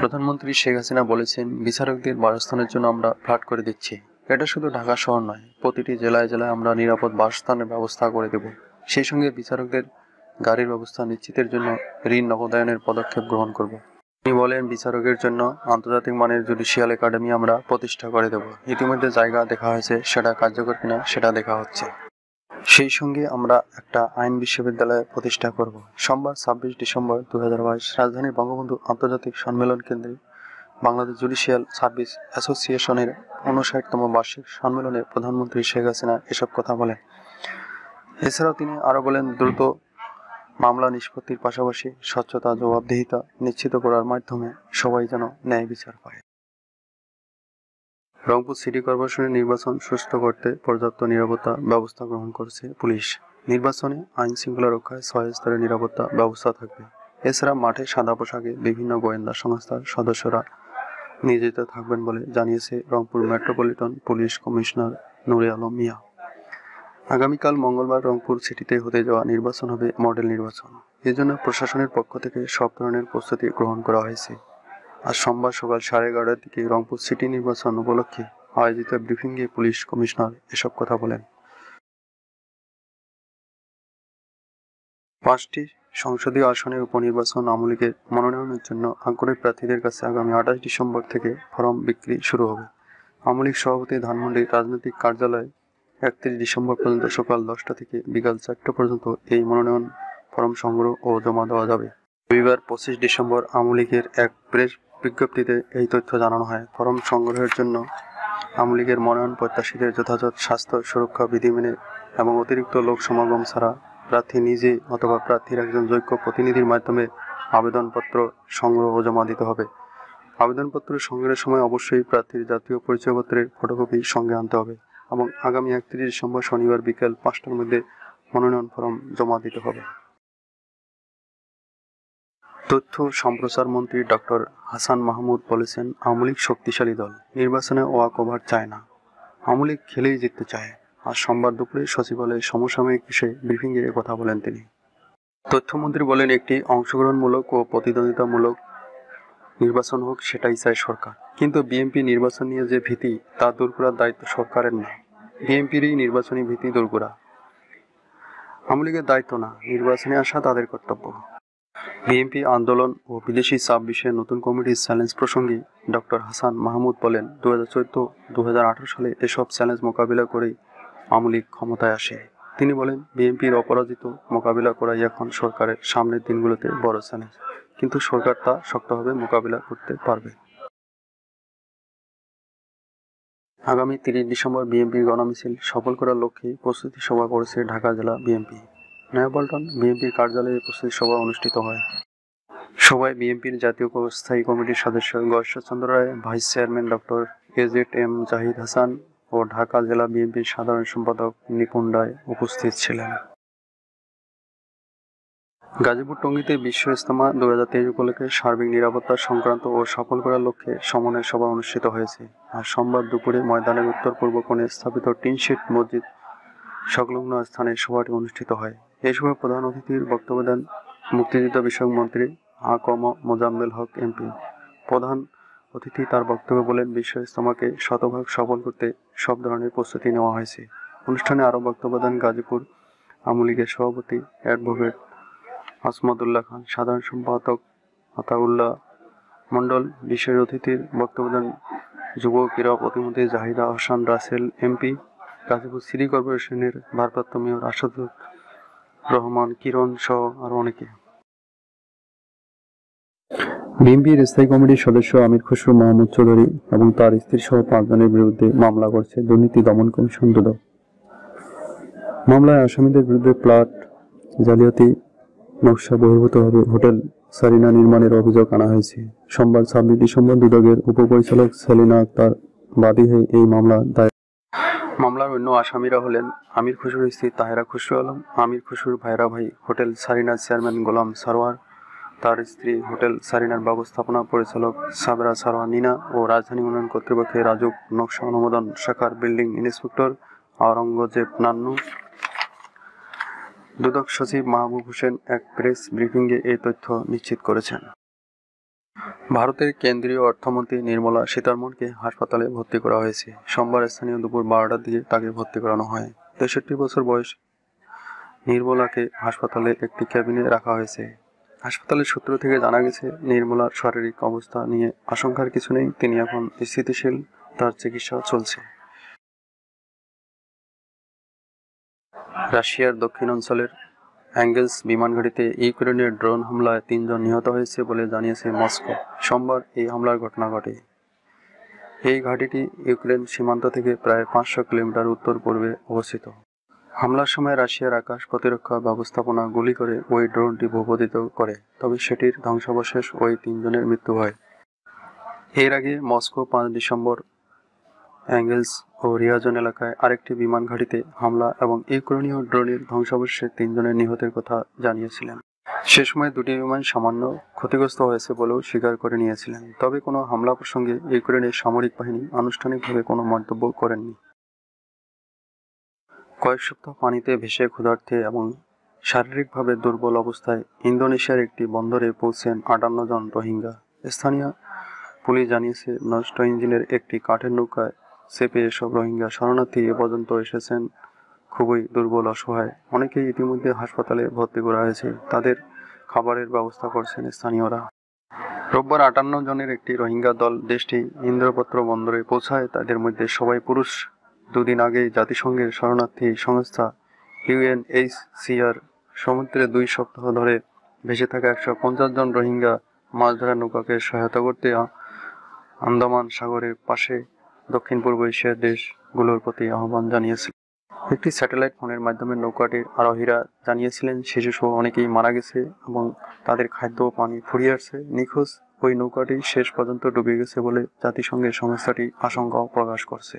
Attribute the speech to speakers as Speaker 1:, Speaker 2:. Speaker 1: হ্যাঁ। প্রধানমন্ত্রী শেখ হাসিনা বলেছেন বিচারকদের বাসস্থানের জন্য আমরা ফ্ল্যাট করে দিচ্ছি এটা শুধু ঢাকা শহর নয় প্রতিটি জেলায় জেলায় আমরা নিরাপদ বাসস্থানের ব্যবস্থা করে দেব সেই সঙ্গে বিচারকদের গাড়ির ব্যবস্থা নিশ্চিতের জন্য ঋণ নগদায়নের পদক্ষেপ গ্রহণ করব তিনি বলেন বিচারকের জন্য আন্তর্জাতিক মানের জুডিশিয়াল একাডেমি আমরা প্রতিষ্ঠা করে দেব ইতিমধ্যে জায়গা দেখা হয়েছে সেটা কার্যকর কিনা সেটা দেখা হচ্ছে সেই সঙ্গে আমরা একটা আইন বিশ্ববিদ্যালয় প্রতিষ্ঠা করব সোমবার ছাব্বিশ ডিসেম্বর দু রাজধানীর বঙ্গবন্ধু আন্তর্জাতিক সম্মেলন কেন্দ্রে বাংলাদেশ জুডিশিয়াল সার্ভিস অ্যাসোসিয়েশনের উনষাটতম বার্ষিক সম্মেলনে প্রধানমন্ত্রী শেখ হাসিনা এসব কথা বলেন এছাড়াও তিনি আরও বলেন দ্রুত মামলা নিষ্পত্তির পাশাপাশি স্বচ্ছতা জবাবদিহিতা নিশ্চিত করার মাধ্যমে সবাই যেন ন্যায় বিচার পায় রংপুর সিটি কর্পোরেশনের নির্বাচন সুষ্ঠু করতে পর্যাপ্ত নিরাপত্তা ব্যবস্থা গ্রহণ করছে পুলিশ নির্বাচনে আইন শৃঙ্খলা রক্ষায় ছয় স্তরের নিরাপত্তা ব্যবস্থা থাকবে এছাড়া মাঠে সাদা পোশাকে বিভিন্ন গোয়েন্দা সংস্থার সদস্যরা নিয়োজিত থাকবেন বলে জানিয়েছে রংপুর মেট্রোপলিটন পুলিশ কমিশনার নুরে আলম মিয়া আগামীকাল মঙ্গলবার রংপুর সিটিতে হতে যাওয়া নির্বাচন হবে মডেল নির্বাচন এজন্য প্রশাসনের পক্ষ থেকে সব ধরনের প্রস্তুতি গ্রহণ করা হয়েছে আজ সোমবার সকাল সাড়ে এগারোটার দিকে রংপুর সিটি নির্বাচন উপলক্ষে আয়োজিত ব্রিফিংয়ে পুলিশ কমিশনার এসব কথা বলেন পাঁচটি সংসদীয় আসনের উপনির্বাচন আওয়ামী লীগের মনোনয়নের জন্য আগ্রহী প্রার্থীদের কাছে আগামী আঠাশ ডিসেম্বর থেকে ফর্ম বিক্রি শুরু হবে আওয়ামী লীগ সভাপতি ধানমন্ডির রাজনৈতিক কার্যালয়ে একত্রিশ ডিসেম্বর পর্যন্ত সকাল দশটা থেকে বিকাল চারটা পর্যন্ত এই মনোনয়ন ফর্ম সংগ্রহ ও জমা দেওয়া যাবে রবিবার পঁচিশ ডিসেম্বর আওয়ামী লীগের এক প্রেস বিজ্ঞপ্তিতে এই তথ্য জানানো হয় ফরম সংগ্রহের জন্য লীগের মনোনয়ন প্রত্যাশীদের যথাযথ স্বাস্থ্য সুরক্ষা বিধি মেনে এবং অতিরিক্ত লোক সমাগম ছাড়া প্রার্থী নিজে অথবা প্রার্থীর একজন যোগ্য প্রতিনিধির মাধ্যমে আবেদনপত্র সংগ্রহ জমা দিতে হবে আবেদনপত্র সংগ্রহের সময় অবশ্যই প্রার্থীর জাতীয় পরিচয়পত্রের ফটোকপি সঙ্গে আনতে হবে এবং আগামী একত্রিশ ডিসেম্বর শনিবার বিকেল পাঁচটার মধ্যে মনোনয়ন ফর্ম জমা দিতে হবে তথ্য সম্প্রচার মন্ত্রী ডক্টর হাসান মাহমুদ বলেছেন আওয়ামী লীগ শক্তিশালী দল নির্বাচনে ওয়াক ওভার চায় না আওয়ামী লীগ খেলেই জিততে চায় আর সোমবার দুপুরে সচিবালয়ে সমসাময়িক বিষয়ে এ কথা বলেন তিনি তথ্যমন্ত্রী বলেন একটি অংশগ্রহণমূলক ও প্রতিদ্বন্দ্বিতামূলক নির্বাচন হোক সেটাই চায় সরকার কিন্তু বিএনপি নির্বাচন নিয়ে যে ভীতি তা দূর করার দায়িত্ব সরকারের না বিএনপিরই নির্বাচনী ভীতি দূর করা আওয়ামী লীগের দায়িত্ব না নির্বাচনে আসা তাদের কর্তব্য বিএনপি আন্দোলন ও বিদেশি সাব বিষয়ে নতুন কমিটির চ্যালেঞ্জ প্রসঙ্গে ডক্টর হাসান মাহমুদ বলেন দু হাজার চোদ্দ দু সালে এসব চ্যালেঞ্জ মোকাবিলা করে আমলিক ক্ষমতায় আসে তিনি বলেন বিএনপির অপরাজিত মোকাবিলা করাই এখন সরকারের সামনের দিনগুলোতে বড় চ্যালেঞ্জ কিন্তু সরকার তা শক্তভাবে মোকাবিলা করতে পারবে আগামী তিরিশ ডিসেম্বর বিএনপির গণমিছিল সফল করার লক্ষ্যে প্রস্তুতি সভা করেছে ঢাকা জেলা বিএনপি নয়াপল্টন বিএনপির কার্যালয়ে উপস্থিত সভা অনুষ্ঠিত হয় সভায় বিএনপির জাতীয় স্থায়ী কমিটির সদস্য গর্ষচন্দ্র Roy vice chairman doctor A Z M Zahid Hasan ও ঢাকা জেলা বিএনপির সাধারণ সম্পাদক নিপুণ রায় উপস্থিত ছিলেন গাজীপুর টঙ্গীতে বিশ্ব ইস্তমা দু হাজার তেইশ উপলক্ষে সার্বিক নিরাপত্তা সংক্রান্ত ও সফল করার লক্ষ্যে সমন্বয় সভা অনুষ্ঠিত হয়েছে আর সোমবার দুপুরে ময়দানের উত্তর পূর্ব কোণে স্থাপিত টিনশিট মসজিদ সংলগ্ন স্থানে সভাটি অনুষ্ঠিত হয় এই সময় প্রধান অতিথির বক্তব্য দেন মুক্তিযোদ্ধা বিষয়ক মন্ত্রী আ কম মোজাম্মেল হক এমপি প্রধান অতিথি তার বক্তব্যে বলেন বিশ্ব ইস্তমাকে শতভাগ সফল করতে সব ধরনের প্রস্তুতি নেওয়া হয়েছে অনুষ্ঠানে আরও বক্তব্য দেন গাজীপুর আওয়ামী লীগের সভাপতি অ্যাডভোকেট আসমাদুল্লাহ খান সাধারণ সম্পাদক আতাউল্লাহ মণ্ডল বিশেষ অতিথির বক্তব্য দেন যুব ক্রীড়া প্রতিমন্ত্রী জাহিদা আহসান রাসেল এমপি গাজীপুর সিটি কর্পোরেশনের ভারপ্রাপ্ত মেয়র আসাদুর রহমান কিরণ সহ আরো অনেকে বিএনপির স্থায়ী কমিটির সদস্য আমির খসরু মাহমুদ চৌধুরী এবং তার স্ত্রী সহ পাঁচজনের বিরুদ্ধে মামলা করছে দুর্নীতি দমন কমিশন দুদক মামলায় আসামিদের বিরুদ্ধে প্লাট জালিয়াতি নকশা বহির্ভূতভাবে হোটেল সারিনা নির্মাণের অভিযোগ আনা হয়েছে সোমবার ছাব্বিশ ডিসেম্বর দুদকের উপপরিচালক সেলিনা আক্তার বাদী হয়ে এই মামলা দায়ের মামলার অন্য আসামিরা হলেন আমির খুশুর স্ত্রী তাহেরা খুশরু আলম আমির খুশুর ভাইরা ভাই হোটেল সারিনার চেয়ারম্যান গোলাম সারোয়ার তার স্ত্রী হোটেল সারিনার ব্যবস্থাপনা পরিচালক সাবেরা সারোয়ার নিনা ও রাজধানী উন্নয়ন কর্তৃপক্ষের রাজুক নকশা অনুমোদন শাখার বিল্ডিং ইন্সপেক্টর আওরঙ্গজেব নান্নু দুদক সচিব মাহবুব হোসেন এক প্রেস ব্রিফিংয়ে এই তথ্য নিশ্চিত করেছেন ভারতের কেন্দ্রীয় অর্থমন্ত্রী নির্মলা সীতারমনকে হাসপাতালে ভর্তি করা হয়েছে সোমবার স্থানীয় দুপুর বারোটার দিকে তাকে ভর্তি করানো হয় তেষট্টি বছর বয়স নির্মলাকে হাসপাতালে একটি ক্যাবিনে রাখা হয়েছে হাসপাতালের সূত্র থেকে জানা গেছে নির্মলার শারীরিক অবস্থা নিয়ে আশঙ্কার কিছু নেই তিনি এখন স্থিতিশীল তার চিকিৎসা চলছে রাশিয়ার দক্ষিণ অঞ্চলের অ্যাঙ্গেলস বিমান ঘাঁটিতে ইউক্রেনের ড্রোন হামলায় তিনজন নিহত হয়েছে বলে জানিয়েছে মস্কো সোমবার এই হামলার ঘটনা ঘটে এই ঘাঁটিটি ইউক্রেন সীমান্ত থেকে প্রায় পাঁচশো কিলোমিটার উত্তর পূর্বে অবস্থিত হামলার সময় রাশিয়ার আকাশ প্রতিরক্ষা ব্যবস্থাপনা গুলি করে ওই ড্রোনটি ভূপতিত করে তবে সেটির ধ্বংসাবশেষ ওই তিনজনের মৃত্যু হয় এর আগে মস্কো পাঁচ ডিসেম্বর অ্যাঙ্গেলস ও রিয়াজন এলাকায় আরেকটি বিমান ঘাঁটিতে হামলা এবং ইউক্রেনীয় ড্রোনের ধ্বংসাবশ্যে তিনজনের নিহতের কথা জানিয়েছিলেন সে সময় দুটি বিমান সামান্য ক্ষতিগ্রস্ত হয়েছে বলেও স্বীকার করে নিয়েছিলেন তবে কোনো হামলা প্রসঙ্গে ইউক্রেনের সামরিক বাহিনী আনুষ্ঠানিকভাবে কোনো মন্তব্য করেননি কয়েক সপ্তাহ পানিতে ভেসে ক্ষুধার্থে এবং শারীরিকভাবে দুর্বল অবস্থায় ইন্দোনেশিয়ার একটি বন্দরে পৌঁছেন আটান্ন জন রোহিঙ্গা স্থানীয় পুলিশ জানিয়েছে নষ্ট ইঞ্জিনের একটি কাঠের নৌকায় চেপে এসব রোহিঙ্গা শরণার্থী এ পর্যন্ত এসেছেন খুবই দুর্বল অসহায় অনেকেই ইতিমধ্যে হাসপাতালে ভর্তি করা হয়েছে তাদের খাবারের ব্যবস্থা করছেন স্থানীয়রা রোববার আটান্ন জনের একটি রোহিঙ্গা দল দেশটি ইন্দ্রপত্র বন্দরে পৌঁছায় তাদের মধ্যে সবাই পুরুষ দুদিন আগেই জাতিসংঘের শরণার্থী সংস্থা ইউএনএইচসিআর সমুদ্রে দুই সপ্তাহ ধরে ভেসে থাকা একশো পঞ্চাশ জন রোহিঙ্গা মাছ ধরা নৌকাকে সহায়তা করতে আন্দামান সাগরের পাশে দক্ষিণ পূর্ব এশিয়ার দেশগুলোর প্রতি আহ্বান জানিয়েছিল একটি স্যাটেলাইট ফোনের মাধ্যমে নৌকাটির আরোহীরা জানিয়েছিলেন শিশুসহ অনেকেই মারা গেছে এবং তাদের খাদ্য পানি ফুরিয়ে আসছে নিখোঁজ ওই নৌকাটি শেষ পর্যন্ত ডুবে গেছে বলে জাতিসংঘের সংস্থাটি আশঙ্কাও প্রকাশ করছে